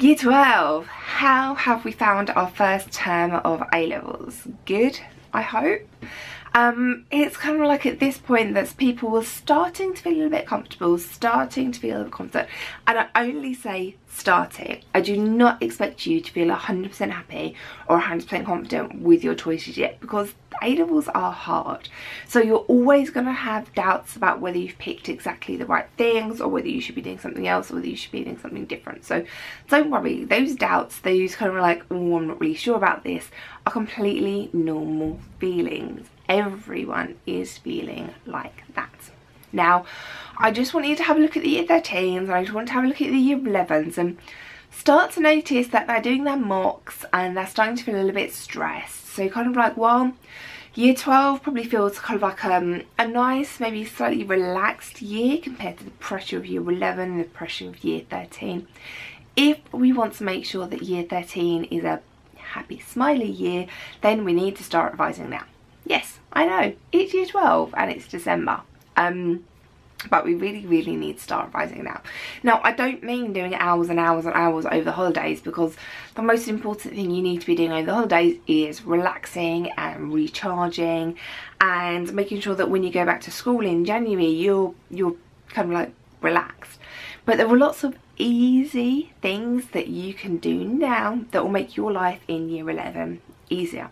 Year 12, how have we found our first term of A-levels? Good, I hope. Um, it's kind of like at this point that people were starting to feel a little bit comfortable, starting to feel a little confident. And I only say starting. I do not expect you to feel 100% happy or 100% confident with your choices yet because A-levels are hard. So you're always going to have doubts about whether you've picked exactly the right things or whether you should be doing something else or whether you should be doing something different. So don't worry, those doubts, those kind of like, oh, I'm not really sure about this, are completely normal feelings everyone is feeling like that. Now, I just want you to have a look at the year 13s and I just want to have a look at the year 11s and start to notice that they're doing their mocks and they're starting to feel a little bit stressed. So kind of like, well, year 12 probably feels kind of like um, a nice, maybe slightly relaxed year compared to the pressure of year 11 and the pressure of year 13. If we want to make sure that year 13 is a happy, smiley year, then we need to start revising now. Yes, I know, it's year 12 and it's December. Um, but we really, really need to start revising now. Now, I don't mean doing hours and hours and hours over the holidays because the most important thing you need to be doing over the holidays is relaxing and recharging and making sure that when you go back to school in January, you're, you're kind of like relaxed. But there are lots of easy things that you can do now that will make your life in year 11 easier.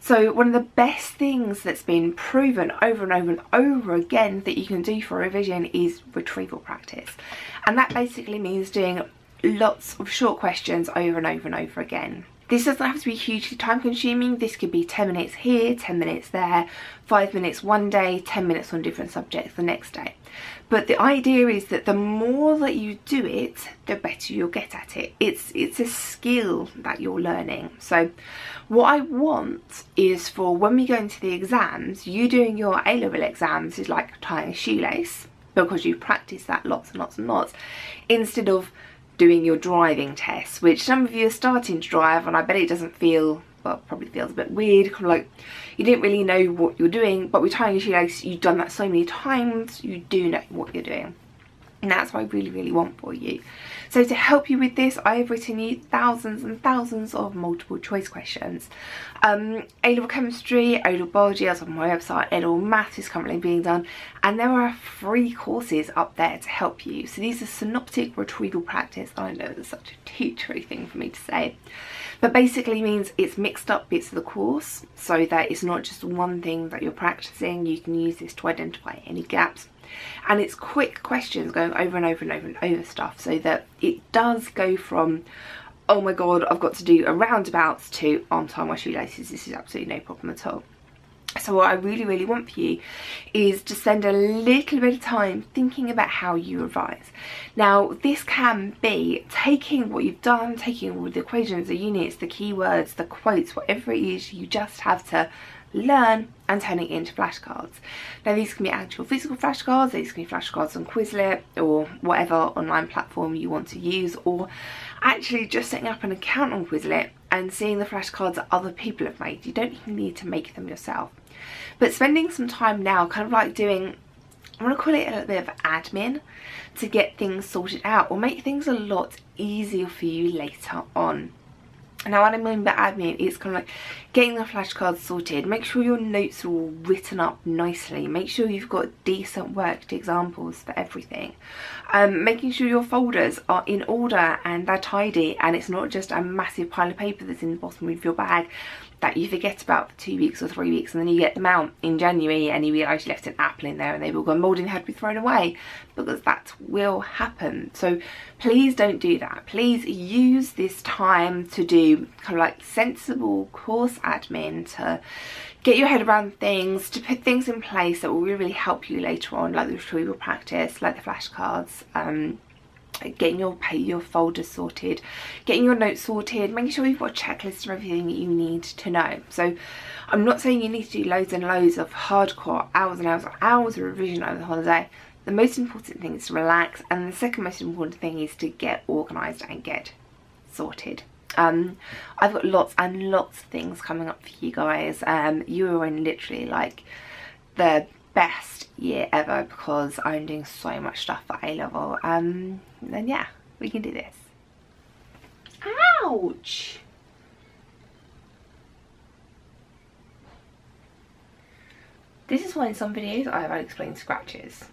So one of the best things that's been proven over and over and over again that you can do for revision is retrieval practice. And that basically means doing lots of short questions over and over and over again. This doesn't have to be hugely time consuming. This could be 10 minutes here, 10 minutes there, 5 minutes one day, 10 minutes on different subjects the next day. But the idea is that the more that you do it, the better you'll get at it. It's, it's a skill that you're learning. So what I want is for when we go into the exams, you doing your A-level exams is like tying a shoelace because you've practiced that lots and lots and lots instead of doing your driving test, which some of you are starting to drive and I bet it doesn't feel, well, probably feels a bit weird, kind of like you didn't really know what you're doing, but with tying your shoelace, you've done that so many times, you do know what you're doing. And that's what I really, really want for you. So to help you with this, I have written you thousands and thousands of multiple choice questions. Um, A-level chemistry, A-level biology is on my website, A-level math is currently being done, and there are free courses up there to help you. So these are synoptic retrieval practice. I know it's such a teachery thing for me to say. But basically means it's mixed up bits of the course so that it's not just one thing that you're practicing. You can use this to identify any gaps and it's quick questions going over and over and over and over stuff so that it does go from oh my god I've got to do a roundabouts to oh, untie my shoelaces this is absolutely no problem at all so what I really really want for you is to spend a little bit of time thinking about how you revise. Now this can be taking what you've done, taking all the equations, the units, the keywords, the quotes, whatever it is you just have to learn and turning into flashcards. Now these can be actual physical flashcards, these can be flashcards on Quizlet or whatever online platform you want to use or actually just setting up an account on Quizlet and seeing the flashcards that other people have made. You don't even need to make them yourself. But spending some time now kind of like doing I want to call it a little bit of admin to get things sorted out or make things a lot easier for you later on. Now what I mean by admin is kind of like getting the flashcards sorted. Make sure your notes are all written up nicely. Make sure you've got decent worked examples for everything. Um, making sure your folders are in order and they're tidy and it's not just a massive pile of paper that's in the bottom of your bag that you forget about for two weeks or three weeks and then you get them out in January and you realise you left an apple in there and they've all gone mould and had to be thrown away because that will happen. So please don't do that. Please use this time to do kind of like sensible course admin to get your head around things, to put things in place that will really, really help you later on like the retrieval practice, like the flashcards, um, getting your your folders sorted getting your notes sorted making sure you've got a checklist of everything that you need to know so i'm not saying you need to do loads and loads of hardcore hours and hours and hours of revision over the holiday the most important thing is to relax and the second most important thing is to get organized and get sorted um i've got lots and lots of things coming up for you guys um you are in literally like the best year ever because I'm doing so much stuff for A-level. Um, then yeah, we can do this. ouch. This is why in some videos I have unexplained scratches.